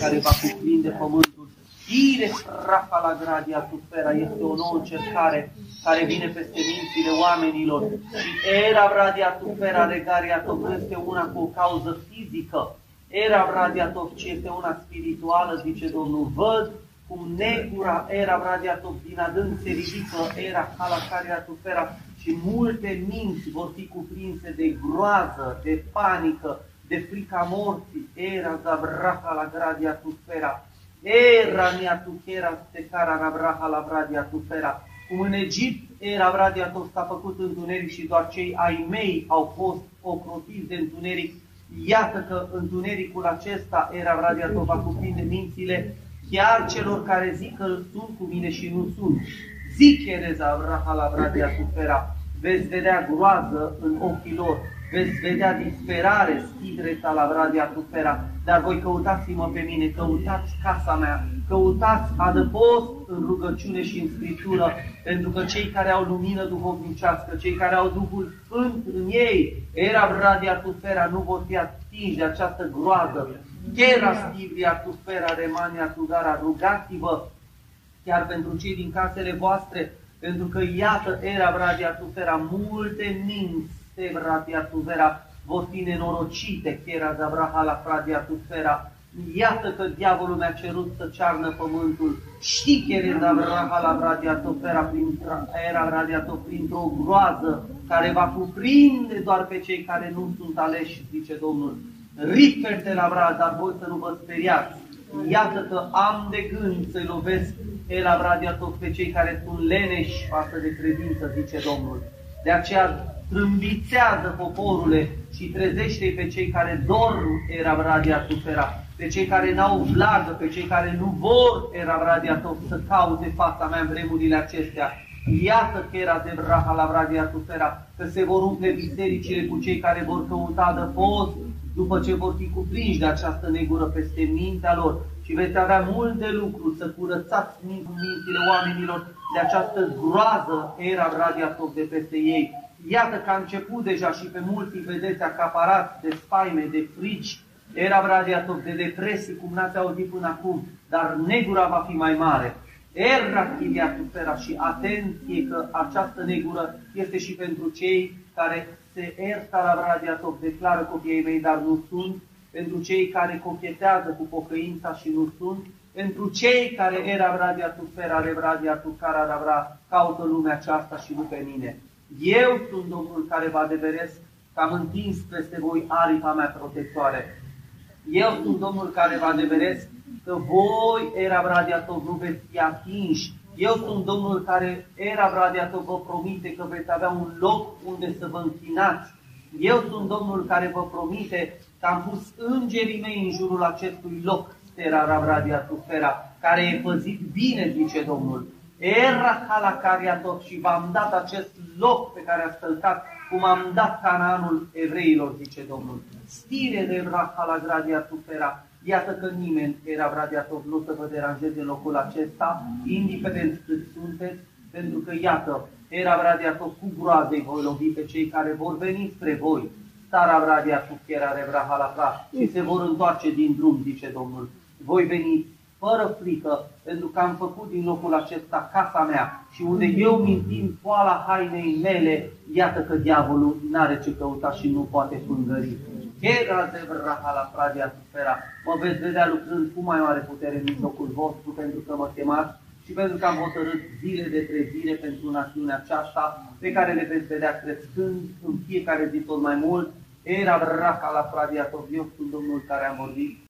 care va cuprinde pământul. Ire rafa la gradia tufera este o nouă încercare care vine peste mințile oamenilor. Și era radia tufera regaria tot este una cu o cauză fizică. Era radia tot ce este una spirituală, zice Domnul. Văd cum negura era radia tot din adânc se ridică, era calacaria tufera și multe minți vor fi cuprinse de groază, de panică, de frica morții. Era zabraha la gradia tufera era mia tu era te cara rabraha la vradia tu fera. Cum în Egipt era vradia tot s-a făcut întuneric și doar cei ai mei au fost ocrotiți de întuneric. Iată că întunericul acesta era vradia tot va cuprinde mințile chiar celor care zic că sunt cu mine și nu sunt. Zic ereza vraha la vradia tu fera. Veți vedea groază în ochii lor veți vedea disperare, schidreta la vradia tufera, dar voi căutați-mă pe mine, căutați casa mea, căutați adăpost în rugăciune și în Scriptură, pentru că cei care au lumină duhovnicească, cei care au Duhul Sfânt în ei, era vradia tufera, nu vor fi atinși de această groază. Chera schivria tufera, remania tugara, rugați-vă chiar pentru cei din casele voastre, pentru că iată era vradia tufera, multe minți Sevra Tuvera vor fi nenorocite, Chera Zabraha la Fradia Tufera. Iată că diavolul mi-a cerut să cearnă pământul. Știi Chera Zabraha la Fradia Tufera, era radiator printr-o groază care va cuprinde doar pe cei care nu sunt aleși, zice Domnul. Riperte la brad, dar voi să nu vă speriați. Iată că am de gând să-i lovesc el radiator pe cei care sunt leneși față de credință, zice Domnul. De aceea trâmbițează poporule și trezește pe cei care dorm, era radia tufera, pe cei care n-au vlagă, pe cei care nu vor, era radia să caute fața mea în vremurile acestea. Iată că era de braha la radia tufera, că se vor umple bisericile cu cei care vor căuta de post, după ce vor fi cuprinși de această negură peste mintea lor și veți avea mult de lucru să curățați mințile oamenilor de această groază era radiator de peste ei Iată că a început deja și pe mulți vedeți acaparați de spaime, de frici, era radiator de depresii, cum n-ați auzit până acum, dar negura va fi mai mare. Era chidiatufera și atenție că această negură este și pentru cei care se erta la radiator, declară copiii mei, dar nu sunt, pentru cei care cochetează cu pocăința și nu sunt, pentru cei care era radiatufera, radiatul care caută lumea aceasta și nu pe mine. Eu sunt Domnul care vă adeveresc că am întins peste voi aripa mea protectoare. Eu sunt Domnul care vă adeveresc că voi, era radiator, nu veți fi atinși. Eu sunt Domnul care, era radiator, vă promite că veți avea un loc unde să vă închinați. Eu sunt Domnul care vă promite că am pus îngerii mei în jurul acestui loc, Stera Radiatufera, care e păzit bine, zice Domnul. Era calacariator și v-am dat acest loc pe care a stălcat, cum am dat Canaanul evreilor, zice Domnul. Stire de la gradia tufera. Iată că nimeni era radiator nu să vă deranjeze în locul acesta, indiferent cât sunteți, pentru că, iată, era radiator cu groazei voi lovi pe cei care vor veni spre voi. Stara radiator era revraha la și se vor întoarce din drum, zice Domnul. Voi veni fără frică, pentru că am făcut din locul acesta casa mea și unde eu mintind poala hainei mele, iată că diavolul n-are ce căuta și nu poate fângări. Era de vraha la pradia sfera, mă veți vedea lucrând cu mai mare putere în mijlocul vostru, pentru că mă chemați și pentru că am hotărât zile de trezire pentru națiunea aceasta, pe care le veți vedea crescând în fiecare zi tot mai mult. Era vraha la pradia eu sunt Domnul care a vorbit